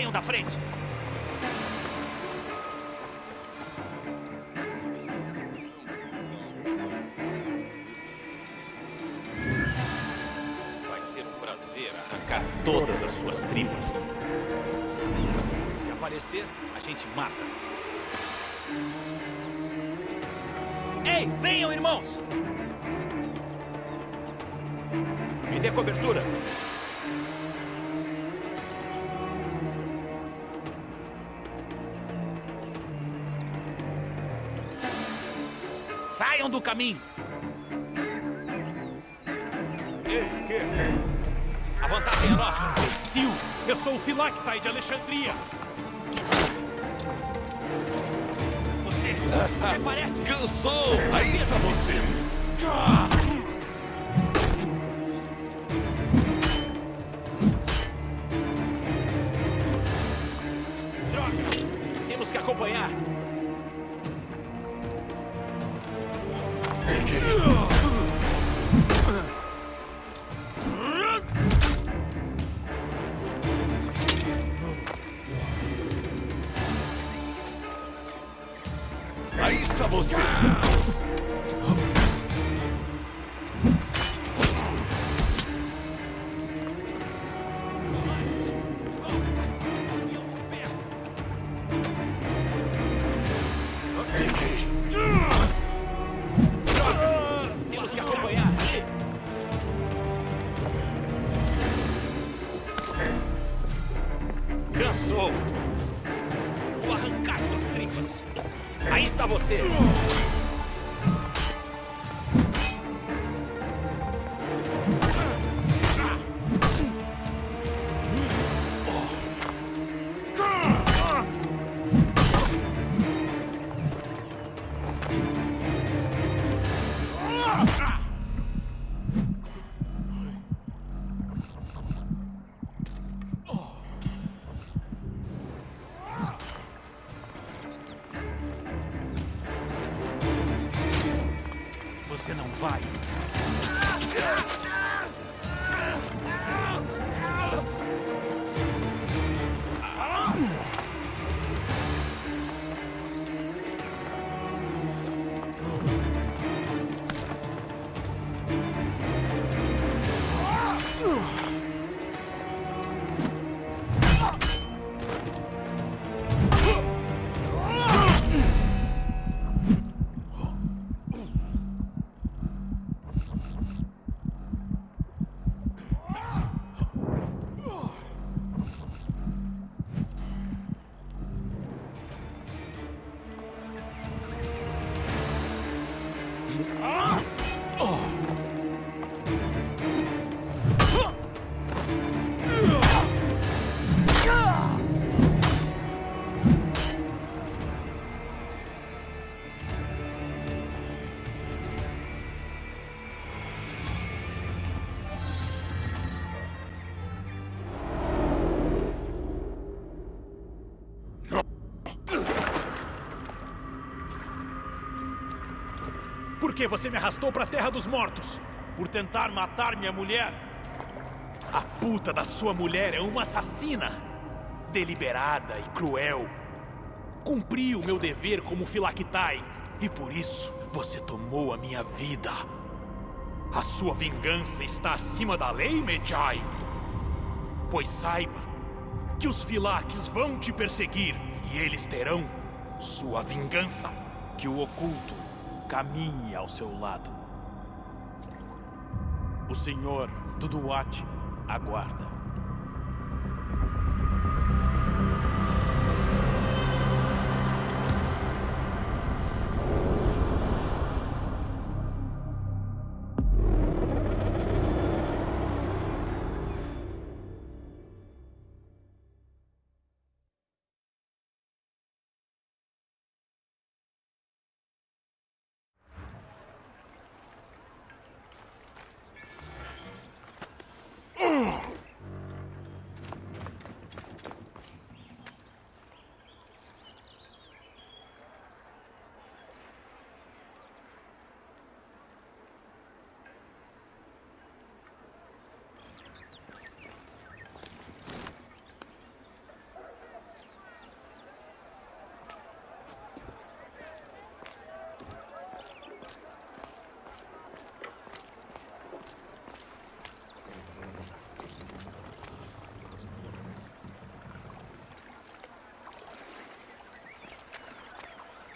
Saiam da frente! Vai ser um prazer arrancar todas as suas tripas. Se aparecer, a gente mata. Ei, venham, irmãos! Me dê cobertura. Saiam do caminho! A vantagem é nossa! Imbecil! Eu sou o Philactai de Alexandria! Você até parece... Cansou! Aí está você! Droga! Por que você me arrastou pra Terra dos Mortos? Por tentar matar minha mulher? A puta da sua mulher é uma assassina! Deliberada e cruel. Cumpri o meu dever como Filactai e por isso você tomou a minha vida. A sua vingança está acima da lei, Medjai. Pois saiba que os Filaques vão te perseguir e eles terão sua vingança. Que o oculto caminhe ao seu lado. O senhor Duduati aguarda.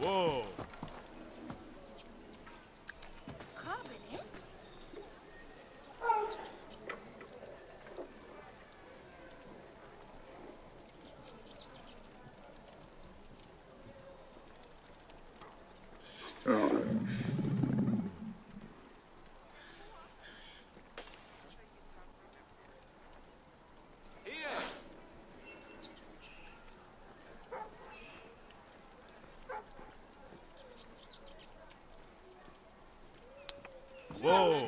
Whoa. Whoa.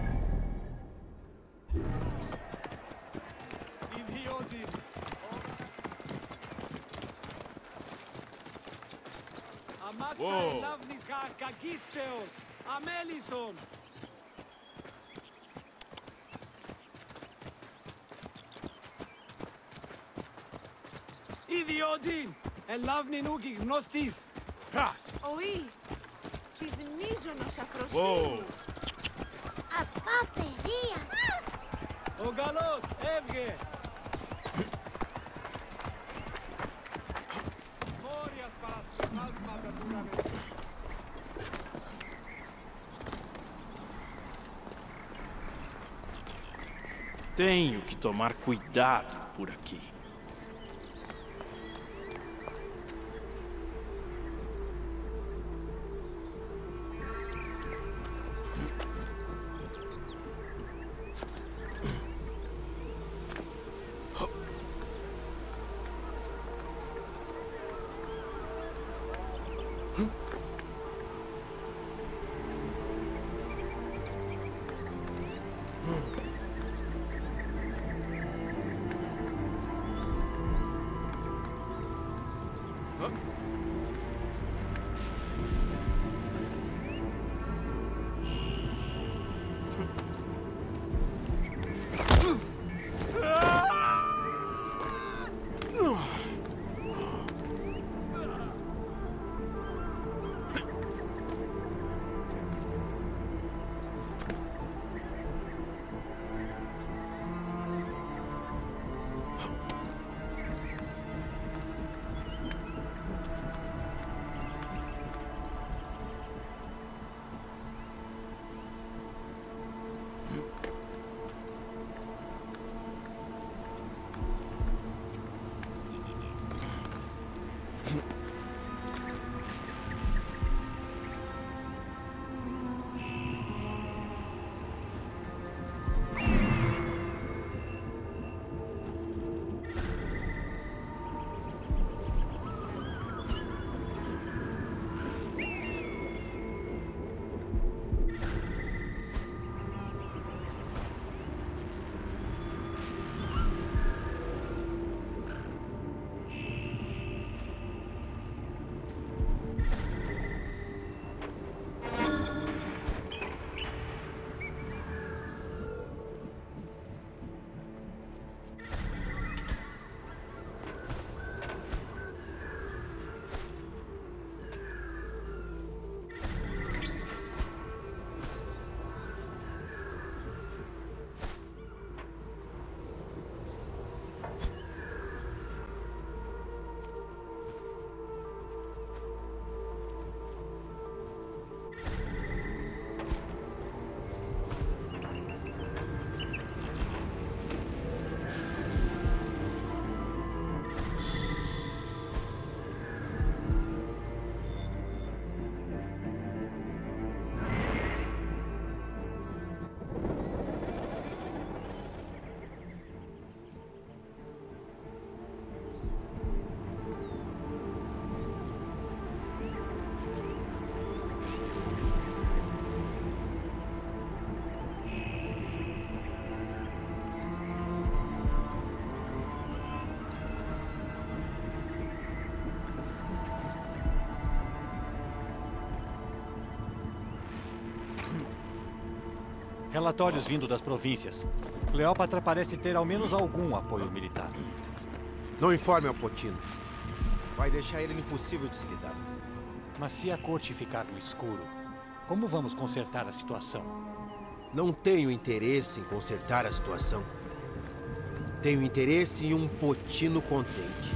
Σαϊλάβνης Χακακίστεος, αμέλιστον. Ιδιότην, ελάβνη νούκη γνωστής. Οή, της μίζωνος ακροσύνης. Απαπαιρία. Ο καλός έβγε. Tenho que tomar cuidado por aqui. Relatórios vindo das províncias. Cleópatra parece ter ao menos algum apoio militar. Não informe ao Potino. Vai deixar ele impossível de se lidar. Mas se a corte ficar no escuro, como vamos consertar a situação? Não tenho interesse em consertar a situação. Tenho interesse em um Potino contente.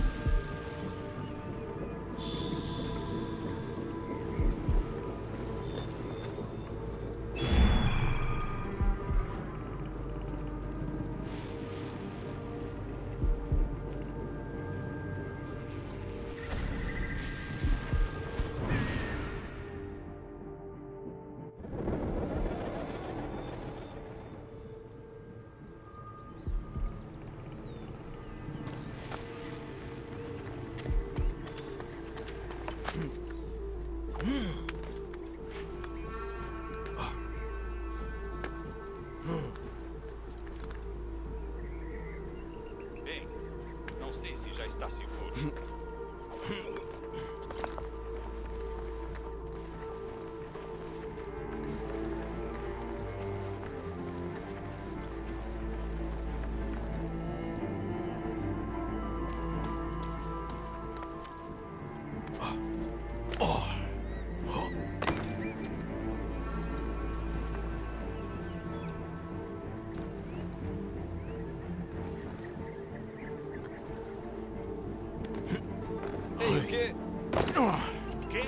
Quê? Quê?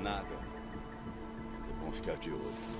Nada. É bom ficar de olho.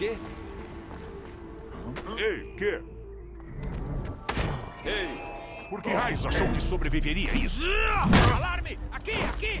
Quê? Ei, que? Ei! Por que raios achou que sobreviveria a isso? Alarme! Aqui, aqui!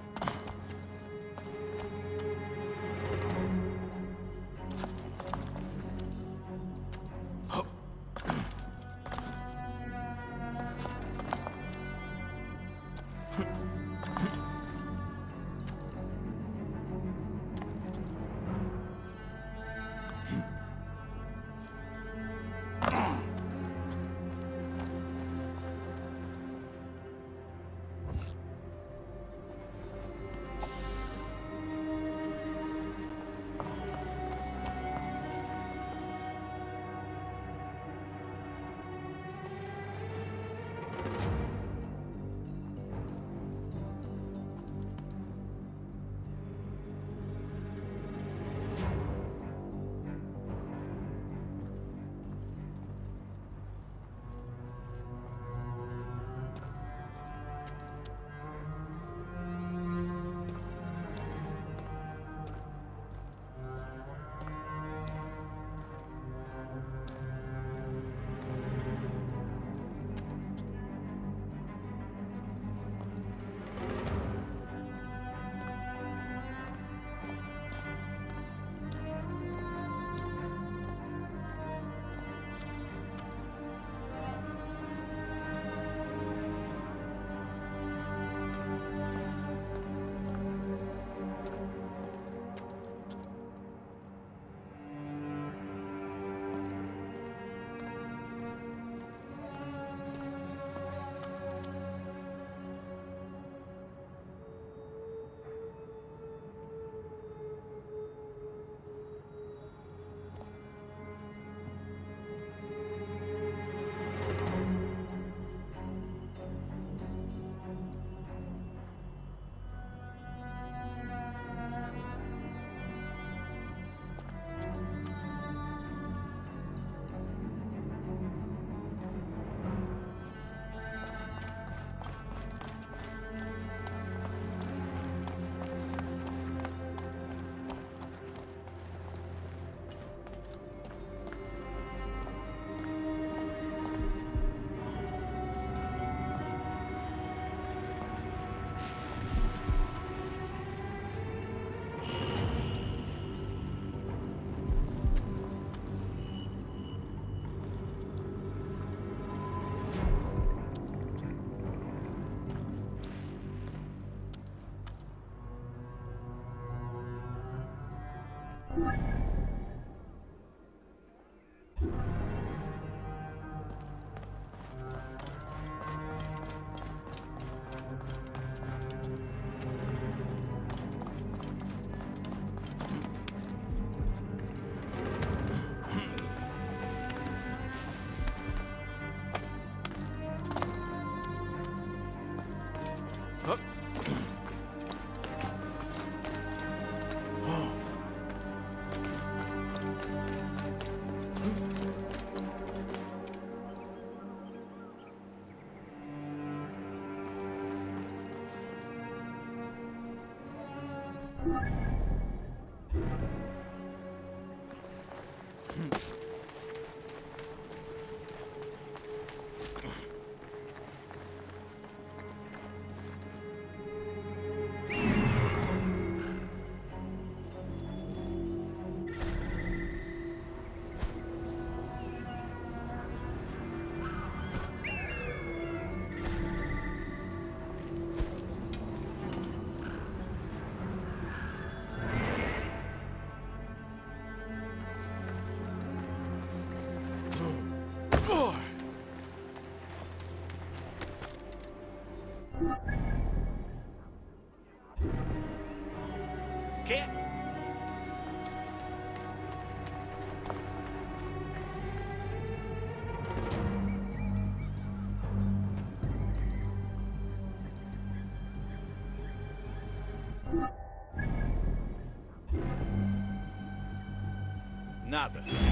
Nada.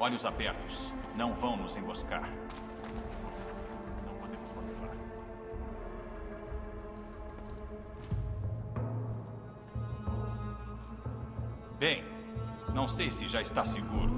Olhos abertos. Não vão nos emboscar. Bem, não sei se já está seguro.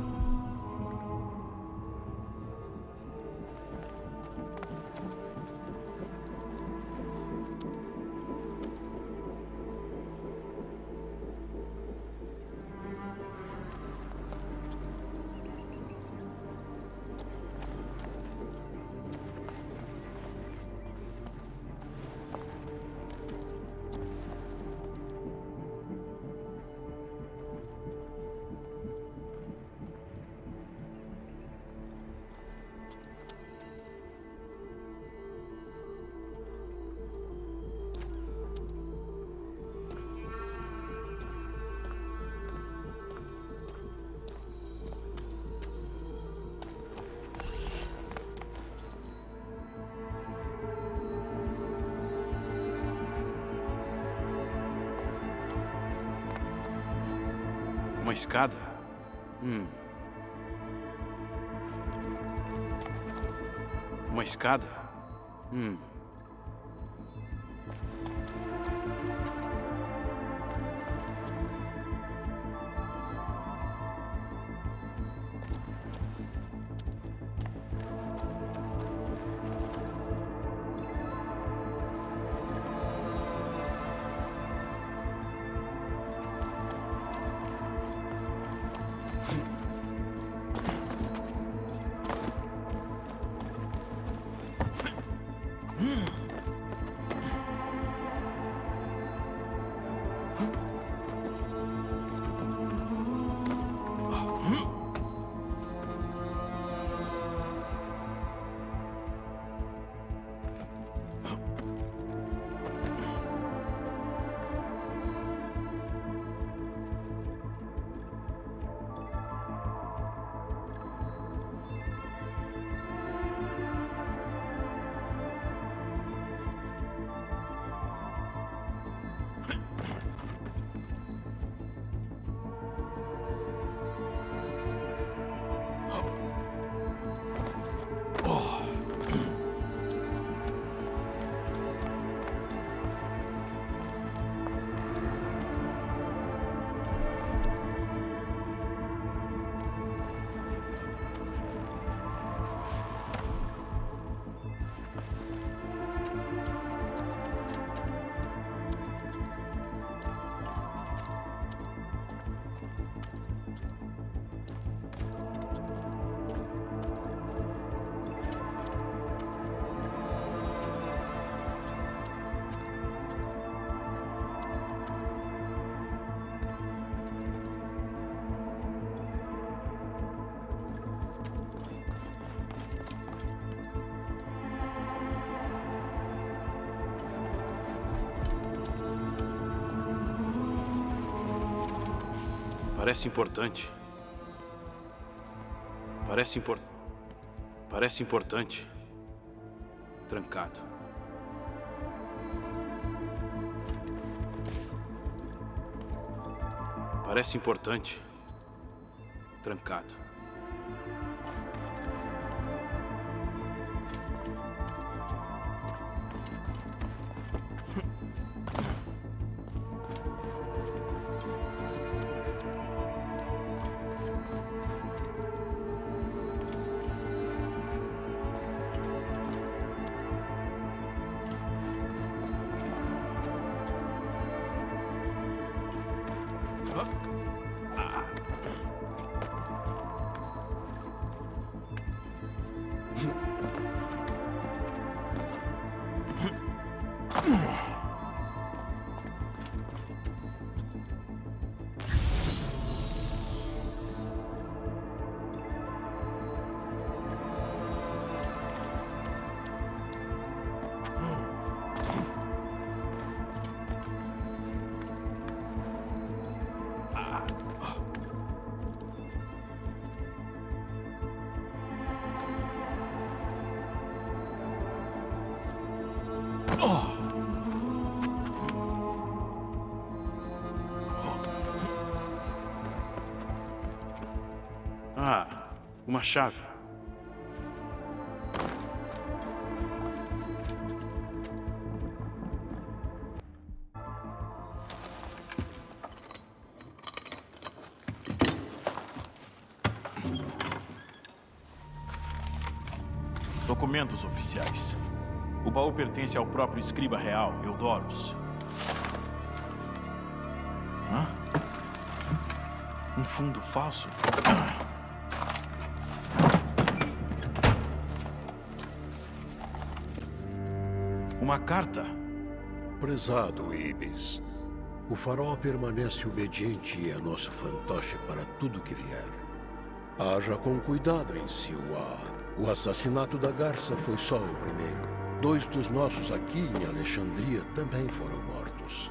cada Parece importante. Parece impor... Parece importante. Trancado. Parece importante. Trancado. Uma chave. Documentos oficiais. O baú pertence ao próprio escriba real, Eudorus. Hã? Um fundo falso? Uma carta? Prezado Ibis, o farol permanece obediente e é nosso fantoche para tudo que vier. Haja com cuidado em Siwa. O assassinato da garça foi só o primeiro. Dois dos nossos aqui em Alexandria também foram mortos.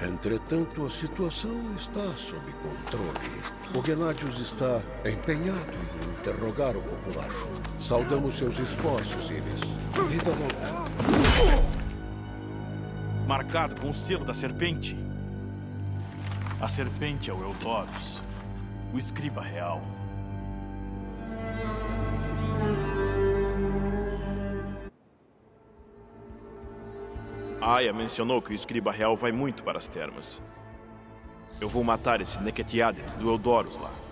Entretanto, a situação está sob controle. O Gennadius está empenhado em interrogar o populacho. Saudamos seus esforços, Ibis. Vida longa. Marcado com o selo da serpente. A serpente é o Eudorus, o escriba real. Aya mencionou que o escriba real vai muito para as termas. Eu vou matar esse Neketiadet do Eudorus lá.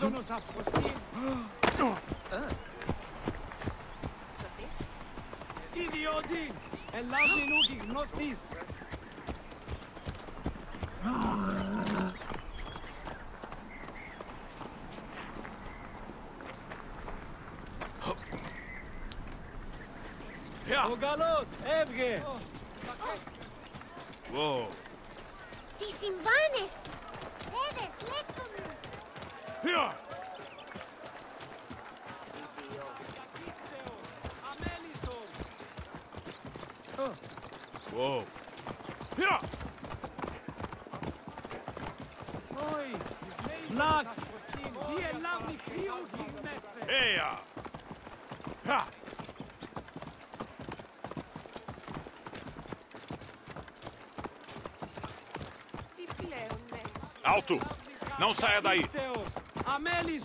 Eso nos aproxima. Ah. Idiotin! Erlaubt genug Ignostis! Ja! Ah. Ogalos, Evge! Whoa! Alto! Não saia daí!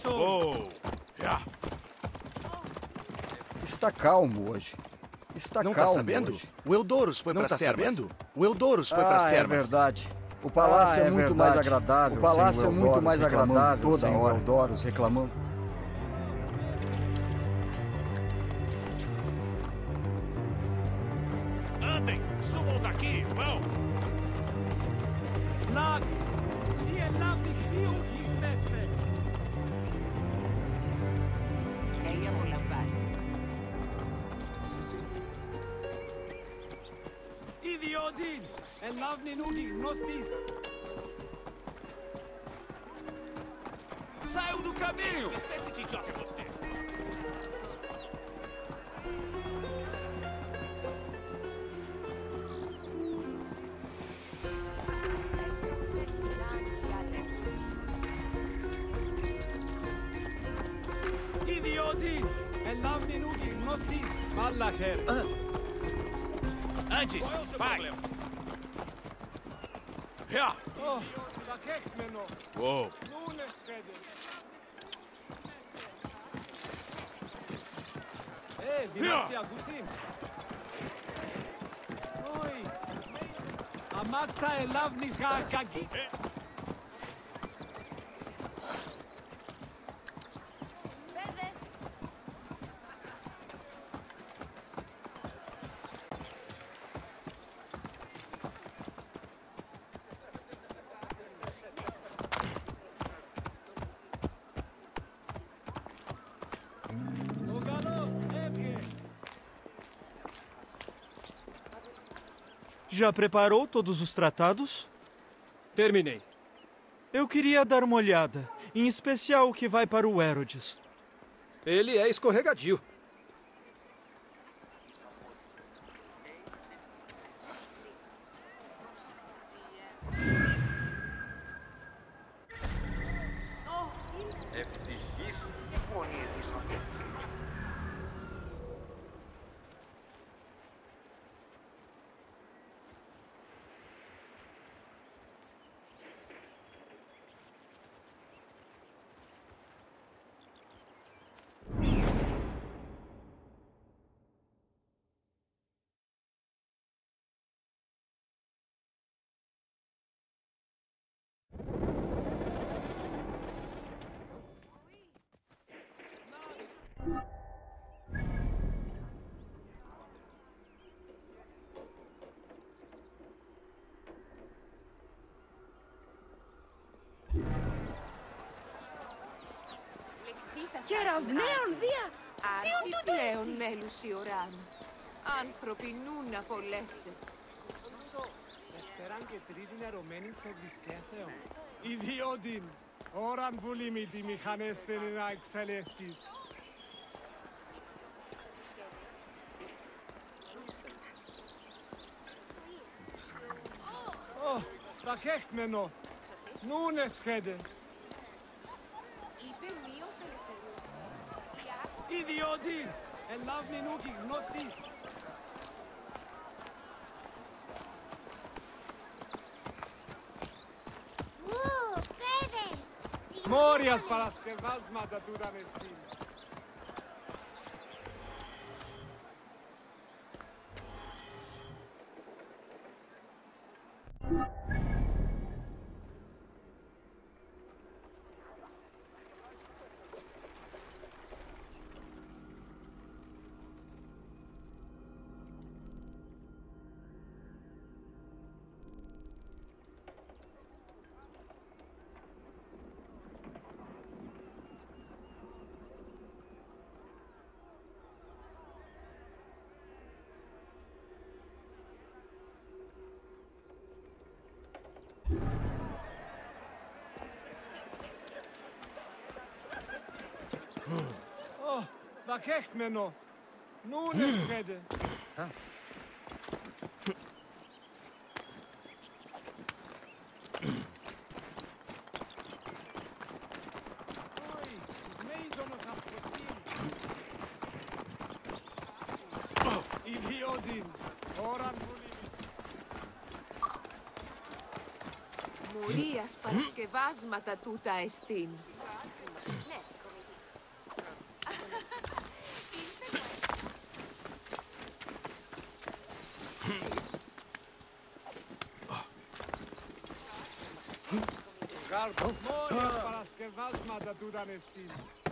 Oh. Yeah. Está calmo hoje. Está não tá calmo. Não tá sabendo? Hoje. O Eldorus foi para tá termas. Sabendo? O Eldorus foi ah, para as é termas. É verdade. O palácio ah, é, é, muito verdade. mais agradável. O palácio é muito mais agradável. Toda hora. Eldorus reclamando. Já preparou todos os tratados? Terminei. Eu queria dar uma olhada, em especial o que vai para o Herodes. Ele é escorregadio. πλέον μέλουση ουράν. Άνθρωποι νου να πολλέσετε. Δευτέραν και τρίτην αρωμένη σε δισκέθεο. Ιδιώτην, ώραν βουλή μη τη μηχανές θέλει να εξελεύθεις. Ω, τα χέχμενο, νουν εσχέτε. Είπε Ιδιότην, ελάβνη νούκι γνωστής. Ου, παιδες! Μόριας παρασκευάσματα τούταν εσύ. hecht mir. Nun ist Rede. Μουρίας παρασκευάσματα τούτα εστίν. Arpon, moja para skrwaczma da duda nestin.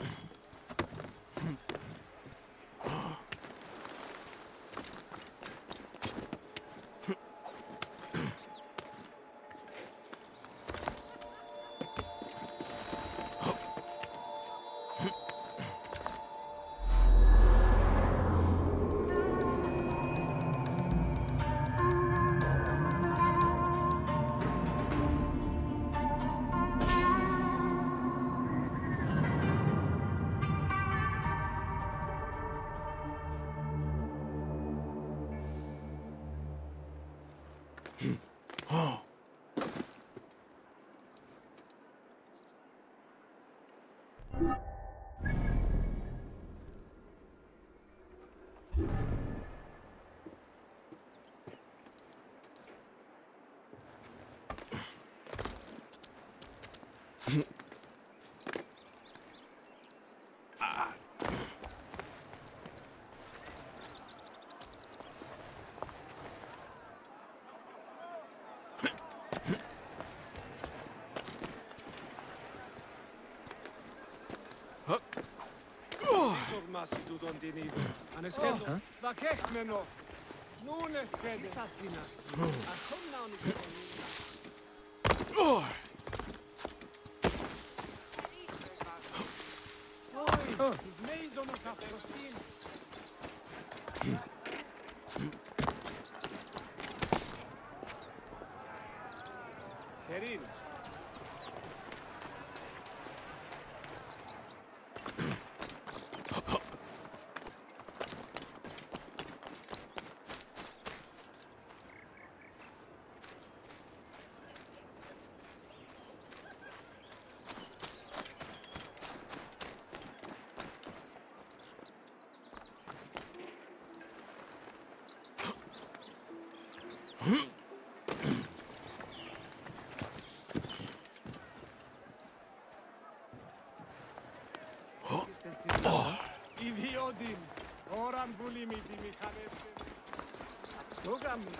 Másor masi du don dinido. Aneskedo. Vakech meno. Nun eskedo. Sasina. Achom nauni. Oh! Oh, his maze on us have. იდიოდი ორამ გული მიდი მიხანეს თუ გამი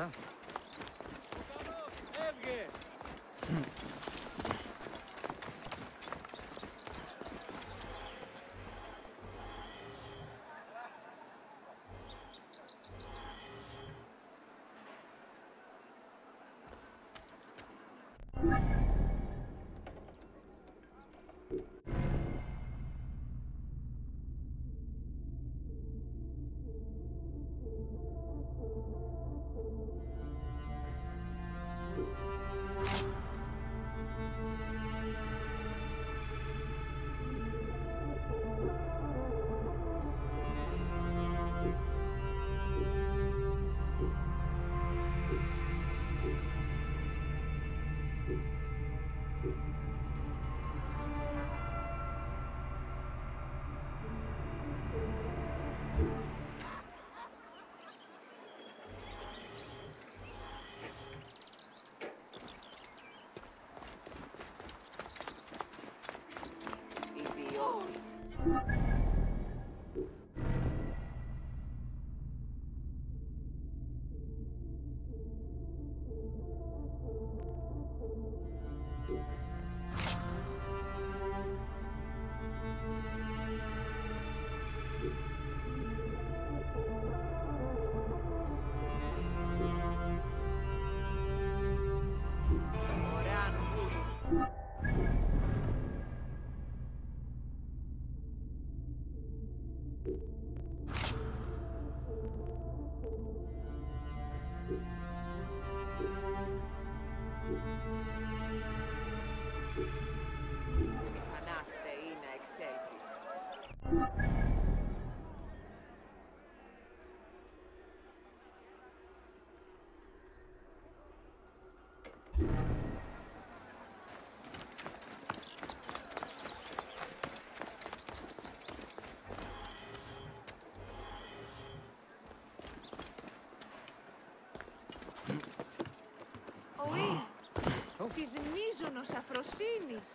της μίζωνος αφροσύνης.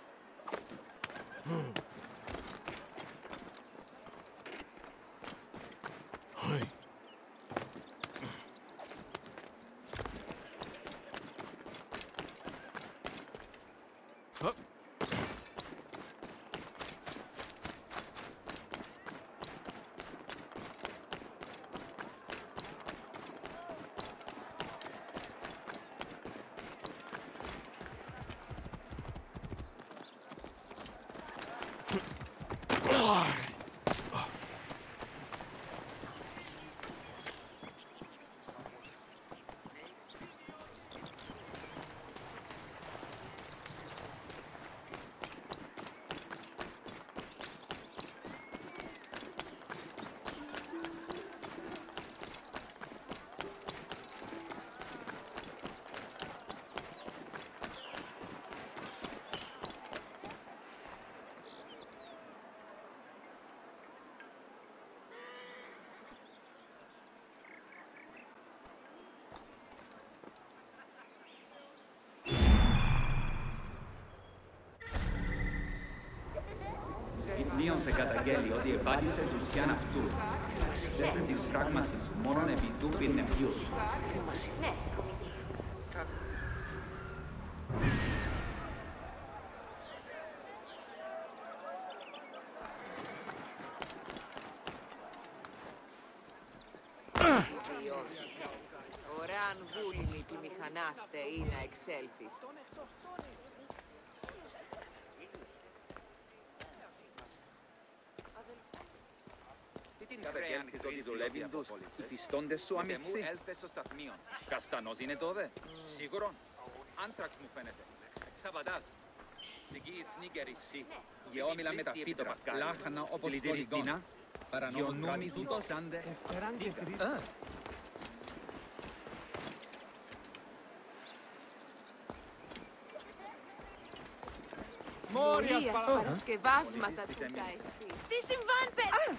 σε καταγγέλει ότι επάντησε τους ουσιαν αυτού. Δέσαι της πράγμασης μόνον επί του πυρνευριούς. Ναι, Οράν βούλημη τη μηχανάστε είναι εξέλπης. Κάθε κέρδη ότι δουλεύει του υφιστώντε σου αμυστή. Έλθες στο σταθμίο. Καστανός είναι τότε. Σίγουρον. Άνθραξ μου φαίνεται. Σαββατά. Σιγή σνίγκερ ισί. Ναι. Γεώμηλα με τα φύτωρα. Λάχανα η κοριδόνα. Παρανόμοι τους Ευτεράντε Μόρια παρασκευάσματα του Τι συμβάν, παιδί!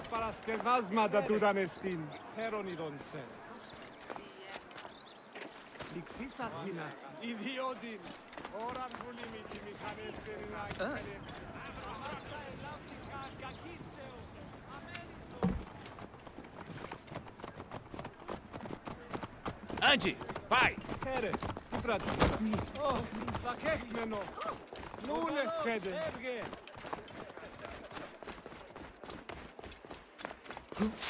Σας παρασκευάσματα του μες στην Χέρονιδον σε. Λυξή σας είναι. Ιδιώτη, ώραν βουλήμη τη μηχανές δεν είναι άγγελε. Αμάσα ελάφθηκα, κακίστεο. Angie, πάει! Χαίρε, πού τρατήσεις. Ω, θα κέχμενο. Λούλες χέντε. Έβγε. Mm-hmm.